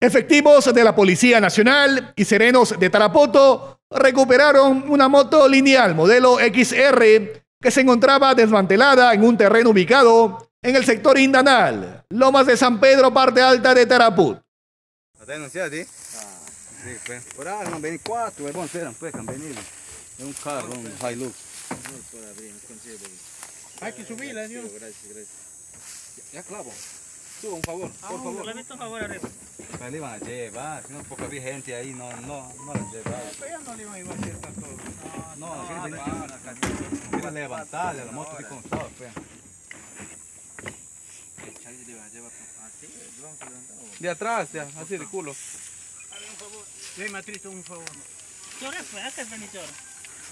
Efectivos de la Policía Nacional y serenos de Tarapoto recuperaron una moto lineal modelo XR que se encontraba desmantelada en un terreno ubicado en el sector Indanal, Lomas de San Pedro, parte alta de Taraput. Por ahí han venido cuatro, es bueno, eran pues, han venido. Es un carro, un Hilux. Hay que subirla, Dios. Gracias, gracias. Ya clavo. Suba, un favor, por favor. Le visto un favor arriba. Pero le iban a llevar, si no, porque había gente ahí, no, no, no la llevaban. Pero ya no le iban a hacer tanto. No, no, no, no, iban a levantarle la moto pues. De atrás, ya, así de culo. Un favor.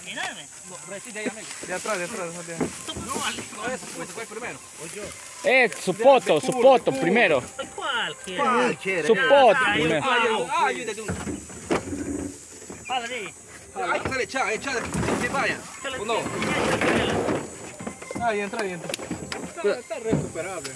De atrás, de atrás, de atrás. No, vale. Eso, pues, fue primero. Eh, su poto, su poto primero. ¿Cuál quiere? Su poto Ay, primero. ay, ayúdate un. Padre, Ahí sale, echa, echa, que vaya. ¿qué le ¿O no? Ahí entra, ahí entra. Está, está recuperable.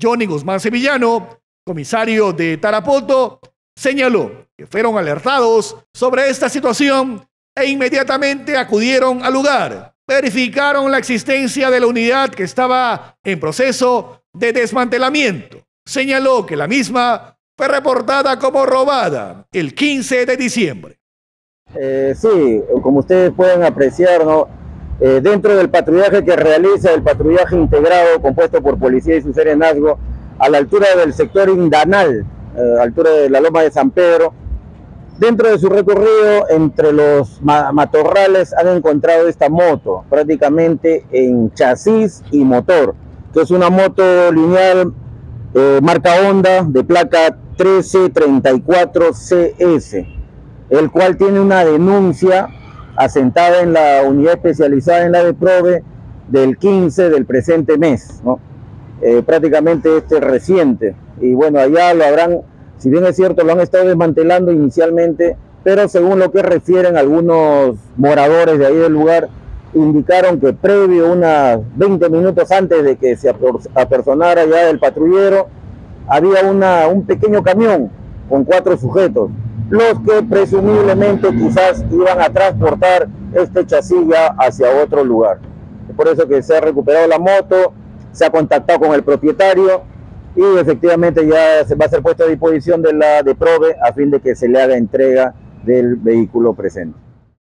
Johnny Guzmán Sevillano, comisario de Tarapoto, señaló que fueron alertados sobre esta situación e inmediatamente acudieron al lugar. Verificaron la existencia de la unidad que estaba en proceso de desmantelamiento. Señaló que la misma fue reportada como robada el 15 de diciembre. Eh, sí, como ustedes pueden apreciar, ¿no? Eh, dentro del patrullaje que realiza el patrullaje integrado compuesto por policía y su serenazgo a la altura del sector Indanal, eh, altura de la Loma de San Pedro, dentro de su recorrido entre los ma- matorrales han encontrado esta moto, prácticamente en chasis y motor, que es una moto lineal eh, marca Honda de placa 1334CS el cual tiene una denuncia asentada en la unidad especializada en la de PROVE del 15 del presente mes. Eh, prácticamente este reciente. Y bueno, allá lo habrán, si bien es cierto, lo han estado desmantelando inicialmente, pero según lo que refieren algunos moradores de ahí del lugar, indicaron que previo, unas 20 minutos antes de que se apersonara ya el patrullero, había una, un pequeño camión con cuatro sujetos, los que presumiblemente quizás iban a transportar este chasis hacia otro lugar. Es por eso que se ha recuperado la moto, se ha contactado con el propietario y efectivamente ya se va a ser puesto a disposición de la de Prove a fin de que se le haga entrega del vehículo presente.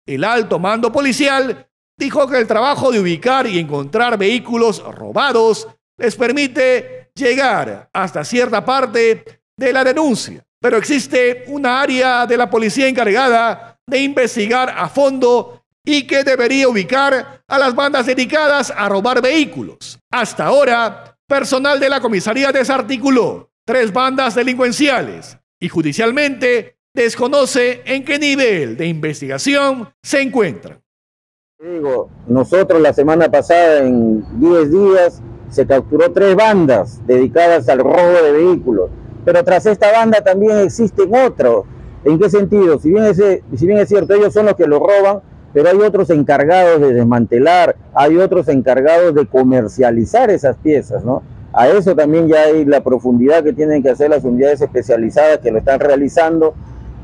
El alto mando policial dijo que el trabajo de ubicar y encontrar vehículos robados les permite llegar hasta cierta parte de la denuncia. Pero existe una área de la policía encargada de investigar a fondo y que debería ubicar a las bandas dedicadas a robar vehículos. Hasta ahora, personal de la comisaría desarticuló tres bandas delincuenciales y judicialmente desconoce en qué nivel de investigación se encuentran. Digo, nosotros la semana pasada en 10 días se capturó tres bandas dedicadas al robo de vehículos, pero tras esta banda también existen otros. ¿En qué sentido? Si bien, ese, si bien es cierto, ellos son los que lo roban, pero hay otros encargados de desmantelar, hay otros encargados de comercializar esas piezas, ¿no? A eso también ya hay la profundidad que tienen que hacer las unidades especializadas que lo están realizando,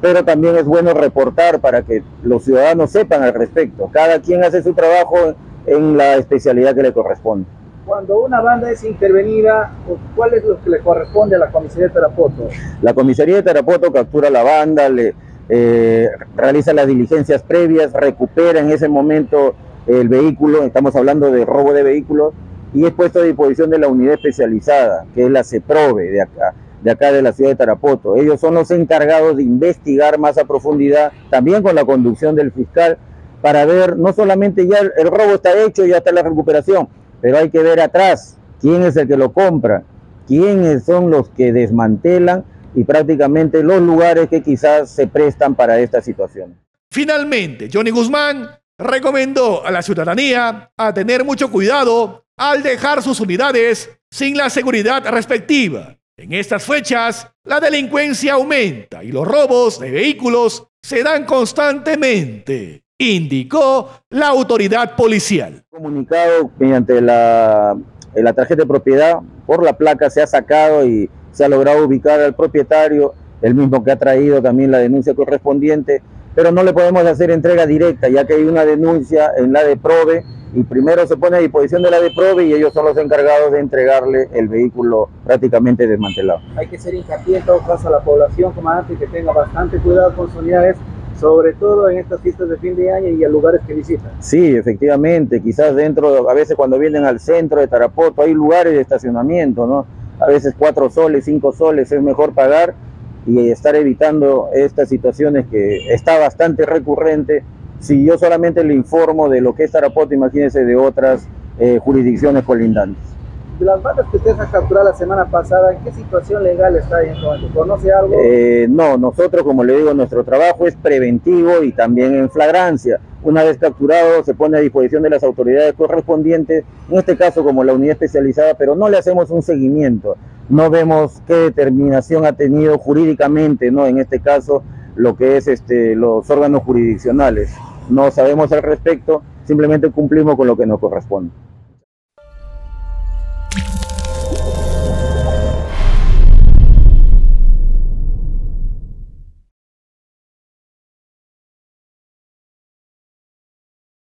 pero también es bueno reportar para que los ciudadanos sepan al respecto. Cada quien hace su trabajo en la especialidad que le corresponde. Cuando una banda es intervenida, ¿cuál es lo que le corresponde a la comisaría de Tarapoto? La comisaría de Tarapoto captura la banda, le eh, realiza las diligencias previas, recupera en ese momento el vehículo, estamos hablando de robo de vehículos, y es puesto a disposición de la unidad especializada, que es la CEPROVE de acá, de acá de la ciudad de Tarapoto. Ellos son los encargados de investigar más a profundidad, también con la conducción del fiscal, para ver, no solamente ya el, el robo está hecho, ya está la recuperación, pero hay que ver atrás quién es el que lo compra, quiénes son los que desmantelan y prácticamente los lugares que quizás se prestan para esta situación. Finalmente, Johnny Guzmán recomendó a la ciudadanía a tener mucho cuidado al dejar sus unidades sin la seguridad respectiva. En estas fechas, la delincuencia aumenta y los robos de vehículos se dan constantemente, indicó la autoridad policial. Comunicado mediante la, la tarjeta de propiedad por la placa se ha sacado y se ha logrado ubicar al propietario, el mismo que ha traído también la denuncia correspondiente, pero no le podemos hacer entrega directa, ya que hay una denuncia en la de Prove y primero se pone a disposición de la de Prove y ellos son los encargados de entregarle el vehículo prácticamente desmantelado. Hay que ser hincapié en todo caso a la población, comandante, que tenga bastante cuidado con sus unidades, sobre todo en estas fiestas de fin de año y a lugares que visitan. Sí, efectivamente, quizás dentro, a veces cuando vienen al centro de Tarapoto hay lugares de estacionamiento, ¿no? A veces cuatro soles, cinco soles es mejor pagar y estar evitando estas situaciones que está bastante recurrente. Si yo solamente le informo de lo que es Tarapoto, imagínense de otras eh, jurisdicciones colindantes. De las bandas que ustedes han capturado la semana pasada, ¿en qué situación legal está ahí? ¿Conoce algo? Eh, no, nosotros, como le digo, nuestro trabajo es preventivo y también en flagrancia. Una vez capturado, se pone a disposición de las autoridades correspondientes, en este caso como la unidad especializada, pero no le hacemos un seguimiento. No vemos qué determinación ha tenido jurídicamente, ¿no? En este caso, lo que es este, los órganos jurisdiccionales. No sabemos al respecto, simplemente cumplimos con lo que nos corresponde.